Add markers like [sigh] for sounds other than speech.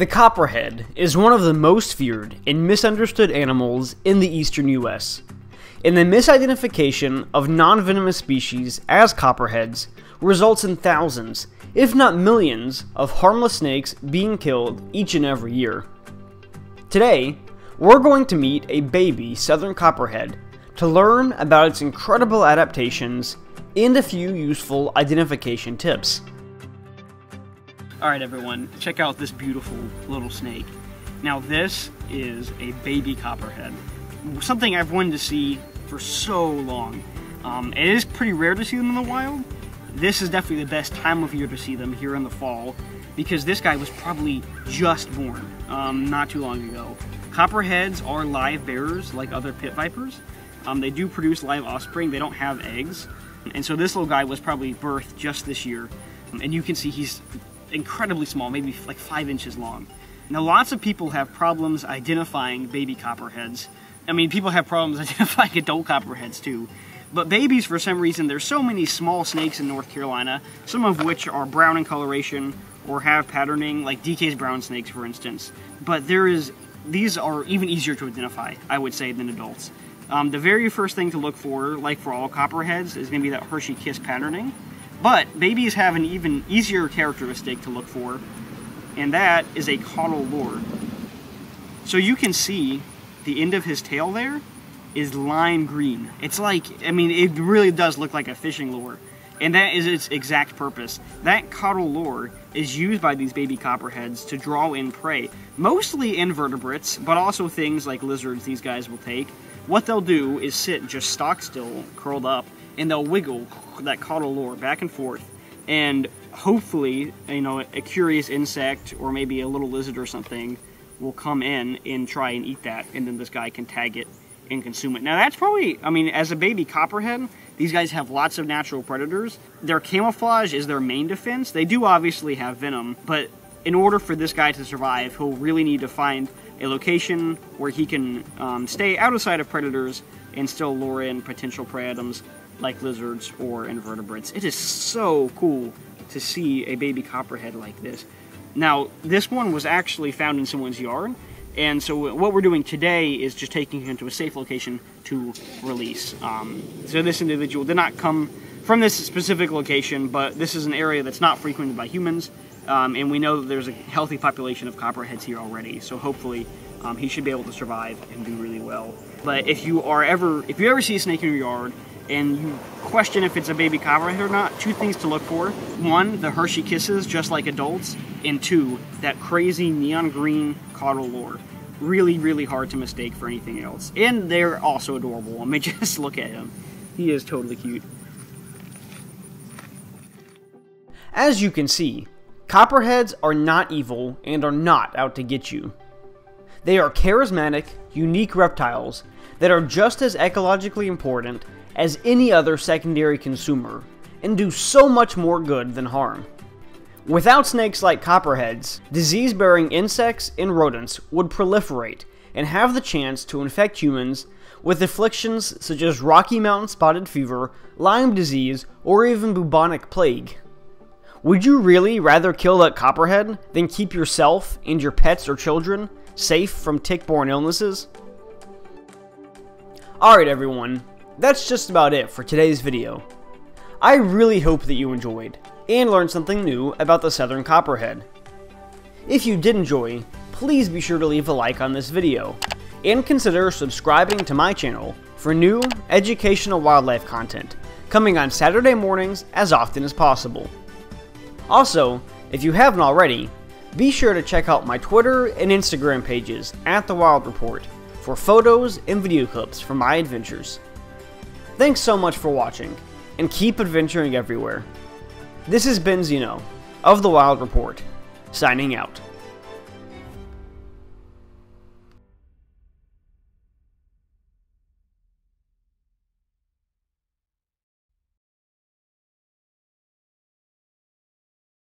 The copperhead is one of the most feared and misunderstood animals in the eastern US. And the misidentification of non venomous species as copperheads results in thousands, if not millions, of harmless snakes being killed each and every year. Today, we're going to meet a baby southern copperhead to learn about its incredible adaptations and a few useful identification tips. Alright everyone, check out this beautiful little snake. Now this is a baby copperhead. Something I've wanted to see for so long. Um, it is pretty rare to see them in the wild. This is definitely the best time of year to see them here in the fall because this guy was probably just born um, not too long ago. Copperheads are live bearers like other pit vipers. Um, they do produce live offspring, they don't have eggs. And so this little guy was probably birthed just this year. And you can see he's incredibly small, maybe like five inches long. Now, lots of people have problems identifying baby copperheads. I mean, people have problems [laughs] identifying adult copperheads too. But babies, for some reason, there's so many small snakes in North Carolina, some of which are brown in coloration or have patterning, like DeKay's brown snakes, for instance. But there is, these are even easier to identify, I would say, than adults. Um, the very first thing to look for, like for all copperheads, is going to be that Hershey Kiss patterning. But babies have an even easier characteristic to look for, and that is a caudal lure. So you can see the end of his tail there is lime green. It's like, I mean, it really does look like a fishing lure. And that is its exact purpose. That caudal lure is used by these baby copperheads to draw in prey, mostly invertebrates, but also things like lizards these guys will take. What they'll do is sit just stock still, curled up, and they'll wiggle that caudal lure back and forth, and hopefully, you know, a curious insect or maybe a little lizard or something will come in and try and eat that, and then this guy can tag it and consume it. Now that's probably, I mean, as a baby copperhead, these guys have lots of natural predators. Their camouflage is their main defense. They do obviously have venom, but in order for this guy to survive, he'll really need to find a location where he can um, stay out of sight of predators and still lure in potential prey items like lizards or invertebrates. It is so cool to see a baby copperhead like this. Now, this one was actually found in someone's yard, and so what we're doing today is just taking him to a safe location to release. Um, so this individual did not come from this specific location, but this is an area that's not frequented by humans, um, and we know that there's a healthy population of copperheads here already, so hopefully um, he should be able to survive and do really well. But if you are ever, if you ever see a snake in your yard, and you question if it's a baby copperhead or not, two things to look for. One, the Hershey Kisses, just like adults. And two, that crazy neon green caudal lure. Really, really hard to mistake for anything else. And they're also adorable. I mean, [laughs] just look at him. He is totally cute. As you can see, copperheads are not evil and are not out to get you. They are charismatic, unique reptiles that are just as ecologically important as any other secondary consumer, and do so much more good than harm. Without snakes like copperheads, disease bearing insects and rodents would proliferate and have the chance to infect humans with afflictions such as Rocky Mountain spotted fever, Lyme disease, or even bubonic plague. Would you really rather kill that copperhead than keep yourself and your pets or children safe from tick borne illnesses? Alright, everyone, that's just about it for today's video. I really hope that you enjoyed, and learned something new about the Southern Copperhead. If you did enjoy, please be sure to leave a like on this video, and consider subscribing to my channel for new educational wildlife content, coming on Saturday mornings as often as possible. Also, if you haven't already, be sure to check out my Twitter and Instagram pages at The Wild Report for photos and video clips from my adventures. Thanks so much for watching, and keep adventuring everywhere. This is Ben Zino, of The Wild Report, signing out.